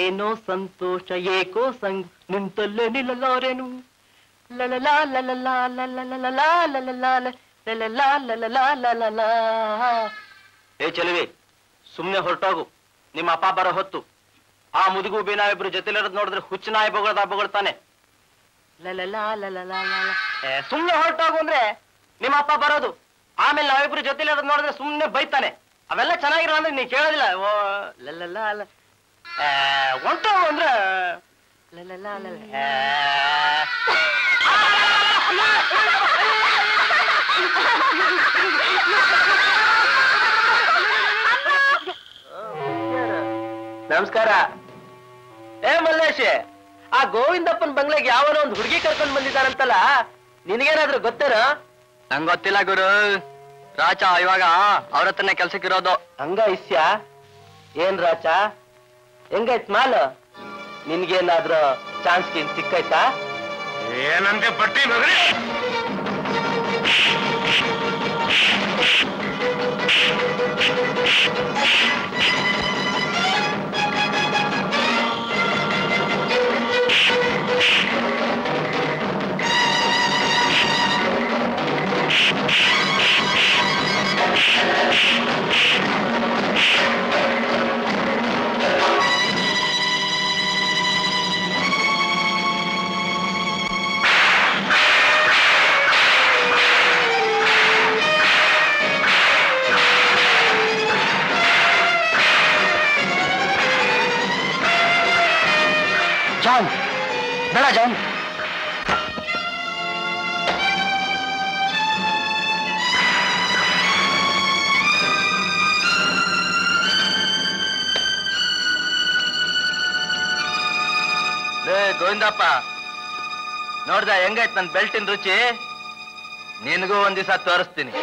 ಏನೋ ಸಂತೋಷ ಏಕೋ ಸಂಗ್ ನಿಂತಲ್ಲೇ ನಿಲ್ಲಲಾರೆನು. ಏ ಚಲುವೆ ಸುಮ್ನೆ ಹೊರಟೋಗು ನಿಮ್ಮ ಅಪ್ಪ ಬರೋ ಹೊತ್ತು ಆ ಮುದುಗು ಬಿ ಇಬ್ರು ಜೊತೆಲಿರೋದ್ ನೋಡಿದ್ರೆ ಹುಚ್ಚು ನಾಯಿ ಬೊಗಳ್ದ ಬೊಗಳ್ತಾನೆ ಸುಮ್ನೆ ಹೊರಟೋಗು ಅಂದ್ರೆ ನಿಮ್ಮ ಅಪ್ಪ ಬರೋದು ಆಮೇಲೆ ನಾವಿಬ್ರು ಜೊತೆಲಿರೋದ್ ನೋಡಿದ್ರೆ ಸುಮ್ನೆ ಬೈತಾನೆ ಅವೆಲ್ಲ ಚೆನ್ನಾಗಿರೋ ಅಂದ್ರೆ ನೀ ಕೇಳೋದಿಲ್ಲ. ಓ ಲಲ್ಲ ಹೊಂಟೋಗು ಅಂದ್ರೆ. ನಮಸ್ಕಾರ. ಏ, ಮಲ್ಲೇಶ್, ಆ ಗೋವಿಂದಪ್ಪನ ಬಂಗ್ಲೆಗೆ ಯಾವನೋ ಒಂದು ಹುಡುಗಿ ಕರ್ಕೊಂಡ್ ಬಂದಿದ್ದಾರಂತಲ್ಲ ನಿನಗೇನಾದ್ರೂ ಗೊತ್ತೇನೋ? ನಂಗೆ ಗೊತ್ತಿಲ್ಲ ಗುರು. ರಾಚ ಇವಾಗ ಅವ್ರ ಹತ್ರನೇ ಕೆಲ್ಸಕ್ಕಿರೋದು ಹಂಗ ಇಸ್ಯ? ಏನ್ ರಾಚ ಹೆಂಗೈತ್ ಮಾಲ್? ನಿನ್ಗೇನಾದ್ರೂ ಚಾನ್ಸ್ ಏನ್ ಸಿಕ್ಕೈತಾ? ಏನಂತೆ ಪಟ್ಟಿ ಮಗನೇ? ಜಾನ್ ಬೇಡ ಜಾನ್ ಲೇ ಗೋವಿಂದಪ್ಪ ನೋಡ್ದ ಹೆಂಗೈತ್ ನನ್ ಬೆಲ್ಟಿನ ರುಚಿ ನಿನಗೂ ಒಂದ್ ದಿವಸ ತೋರಿಸ್ತೀನಿ